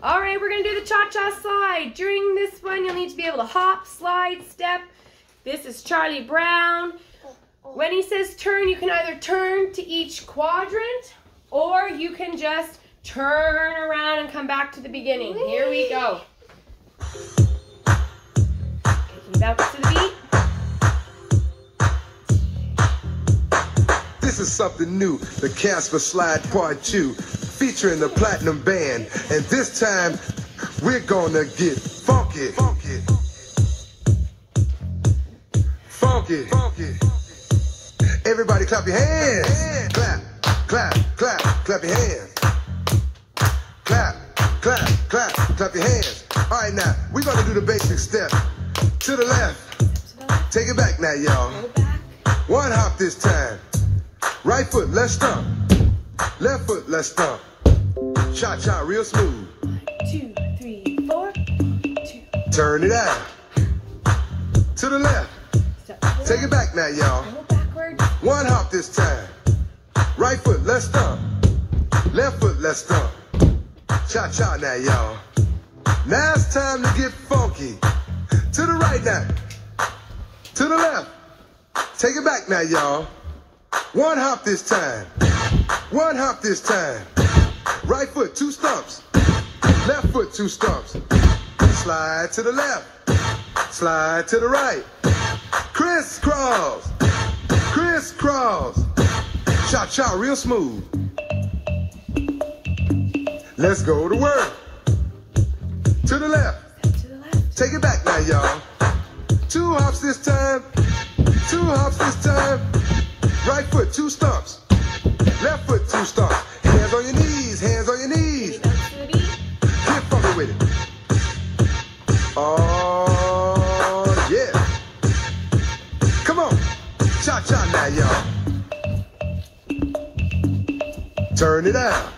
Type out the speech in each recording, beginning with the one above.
All right, we're gonna do the cha-cha slide. During this one, you'll need to be able to hop, slide, step. This is Charlie Brown. When he says turn, you can either turn to each quadrant or you can just turn around and come back to the beginning. Here we go. To the beat. This is something new, the Casper Slide Part 2, featuring the Platinum Band. And this time, we're gonna get funky. Funky. Funky. Funky. Everybody clap your hands. Clap, clap, clap, clap your hands. Clap, clap, clap, clap your hands. All right, now, we're gonna do the basic step. To the left. Take it back now, y'all. One hop this time. Right foot, let's stomp. Left foot, let's stomp. Cha cha, real smooth. Two, three, four. Two. Turn it out. To the left. Take it back now, y'all. One hop this time. Right foot, let's stomp. Left foot, let's stomp. Cha cha now, y'all. Now it's time to get funky. To the right now. To the left. Take it back now, y'all. One hop this time. One hop this time. Right foot, two stumps. Left foot, two stumps. Slide to the left. Slide to the right. Crisscross. Crisscross. Cha cha, real smooth. Let's go to work. To the left. To the left. Take it back now, y'all. Two hops this time. Two hops this time. Right foot, two stumps. Left foot, two stumps. Hands on your knees, hands on your knees. Get funky with it. Oh, yeah. Come on. Cha cha now, y'all. Turn it out.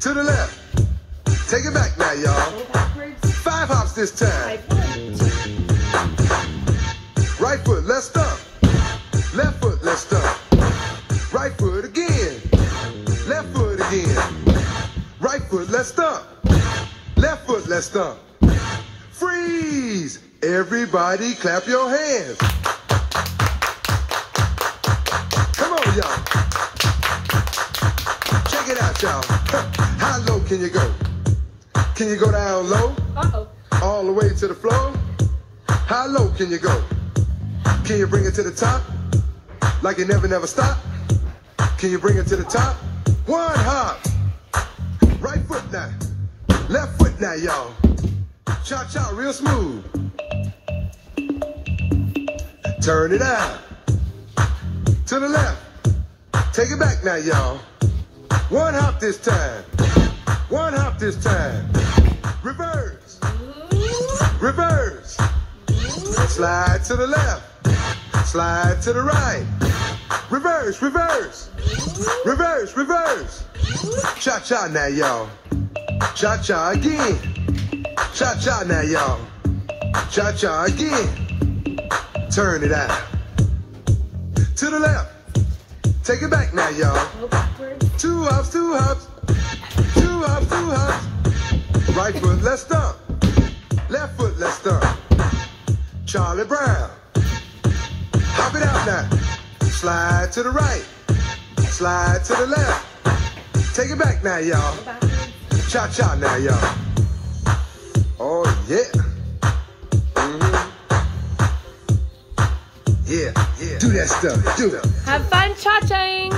To the left. Take it back now, y'all. Five hops this time. Right foot, let's stomp. Right foot, let's stomp. Left foot, let's stomp. Freeze! Everybody clap your hands. Come on, y'all. Check it out, y'all. How low can you go? Can you go down low? Uh-oh. All the way to the floor? How low can you go? Can you bring it to the top? Like you never, never stop? Can you bring it to the top? One hop. Foot now. Left foot now, y'all. Cha cha, real smooth. Turn it out. To the left. Take it back now, y'all. One hop this time. One hop this time. Reverse. Reverse. Slide to the left. Slide to the right. Reverse, reverse. Reverse, reverse. Cha cha now, y'all. Cha cha again. Cha cha now, y'all. Cha cha again. Turn it out. To the left. Take it back now, y'all. Two hops, two hops. Two hops, two hops. Right foot, let's stomp. Left foot, let's stomp. Charlie Brown. Hop it out now. Slide to the right. Slide to the left. Take it back now, y'all. Cha cha now, y'all. Oh, yeah. Mhm. Yeah, yeah. Do that stuff. Do it. Have fun cha-chaing.